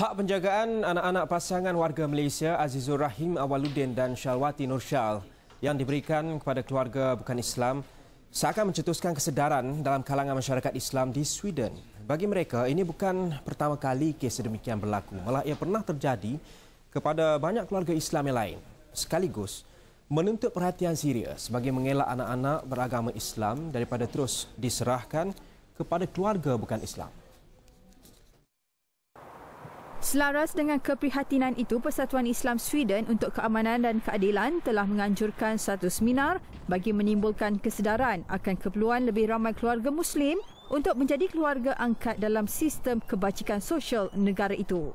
Hak penjagaan anak-anak pasangan warga Malaysia Azizur Rahim Awaluddin dan Shalwati Nursyal yang diberikan kepada keluarga bukan Islam seakan mencetuskan kesedaran dalam kalangan masyarakat Islam di Sweden. Bagi mereka, ini bukan pertama kali kes sedemikian berlaku. Malah ia pernah terjadi kepada banyak keluarga Islam yang lain. Sekaligus, menuntut perhatian serius bagi mengelak anak-anak beragama Islam daripada terus diserahkan kepada keluarga bukan Islam. Selaras dengan keprihatinan itu, Persatuan Islam Sweden untuk Keamanan dan Keadilan telah menganjurkan satu seminar bagi menimbulkan kesedaran akan keperluan lebih ramai keluarga Muslim untuk menjadi keluarga angkat dalam sistem kebajikan sosial negara itu.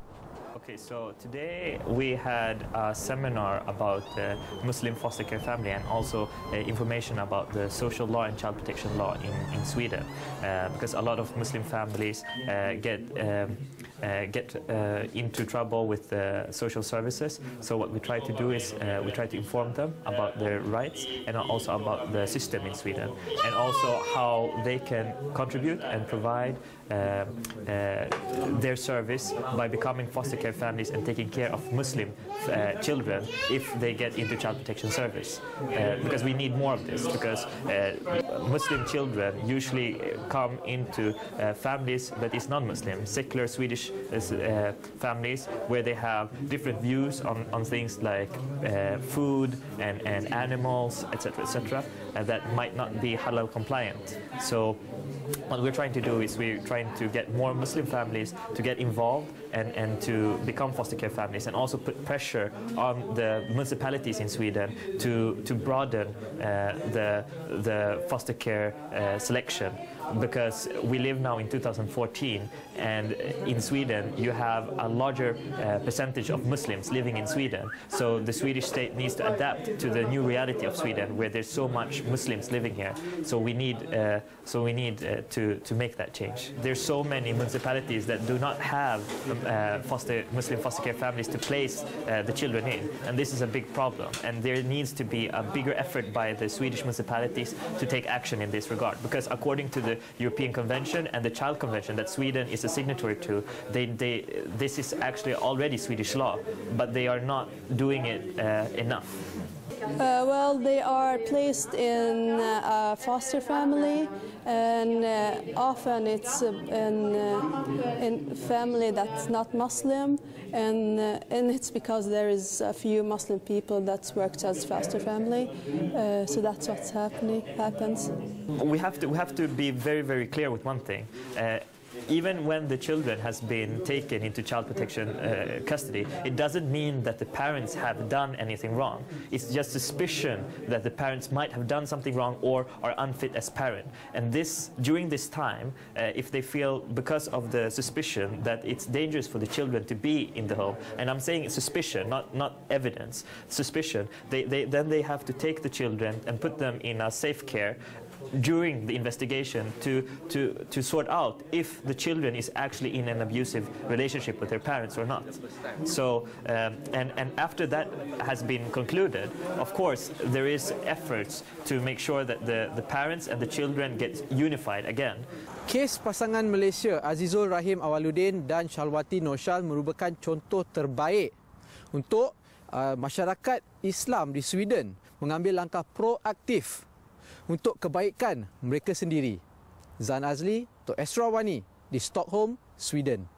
Okay, so today we had a seminar about the Muslim foster care family and also uh, information about the social law and child protection law in, in Sweden. Uh, because a lot of Muslim families uh, get um, uh, get uh, into trouble with the social services. So what we try to do is uh, we try to inform them about their rights and also about the system in Sweden and also how they can contribute and provide uh, uh, their service by becoming foster care families and taking care of Muslim uh, children if they get into child protection service. because we need more of this because Muslim children usually come into families that is non-Muslim, secular Swedish families where they have different views on, on things like food and, and animals, etc., etc., that might not be halal compliant. So what we're trying to do is we're trying trying to get more Muslim families to get involved and, and to become foster care families and also put pressure on the municipalities in Sweden to, to broaden uh, the, the foster care uh, selection because we live now in 2014 and in Sweden you have a larger uh, percentage of Muslims living in Sweden. So the Swedish state needs to adapt to the new reality of Sweden where there's so much Muslims living here. So we need uh, so we need uh, to to make that change. There's so many municipalities that do not have uh, foster Muslim foster care families to place uh, the children in. And this is a big problem. And there needs to be a bigger effort by the Swedish municipalities to take action in this regard. Because according to the European Convention and the Child Convention that Sweden is a signatory to, they, they, this is actually already Swedish law, but they are not doing it uh, enough. Uh, well, they are placed in uh, a foster family, and uh, often it's uh, in, uh, in family that's not Muslim, and uh, and it's because there is a few Muslim people that works as foster family, so that's what's happening happens. We have to we have to be very very clear with one thing even when the children has been taken into child protection uh, custody, it doesn't mean that the parents have done anything wrong. It's just suspicion that the parents might have done something wrong or are unfit as parent. And this, during this time, uh, if they feel because of the suspicion that it's dangerous for the children to be in the home, and I'm saying suspicion, not, not evidence, suspicion, they, they, then they have to take the children and put them in a safe care during the investigation to, to, to sort out if the children is actually in an abusive relationship with their parents or not. So, um, and, and after that has been concluded, of course, there is efforts to make sure that the, the parents and the children get unified again. Kes pasangan Malaysia Azizul Rahim Awaluddin dan Shalwati Noshal merupakan contoh terbaik untuk uh, masyarakat Islam di Sweden mengambil langkah proaktif untuk kebaikan mereka sendiri. Zan Azli, Tok Esra Wani di Stockholm, Sweden.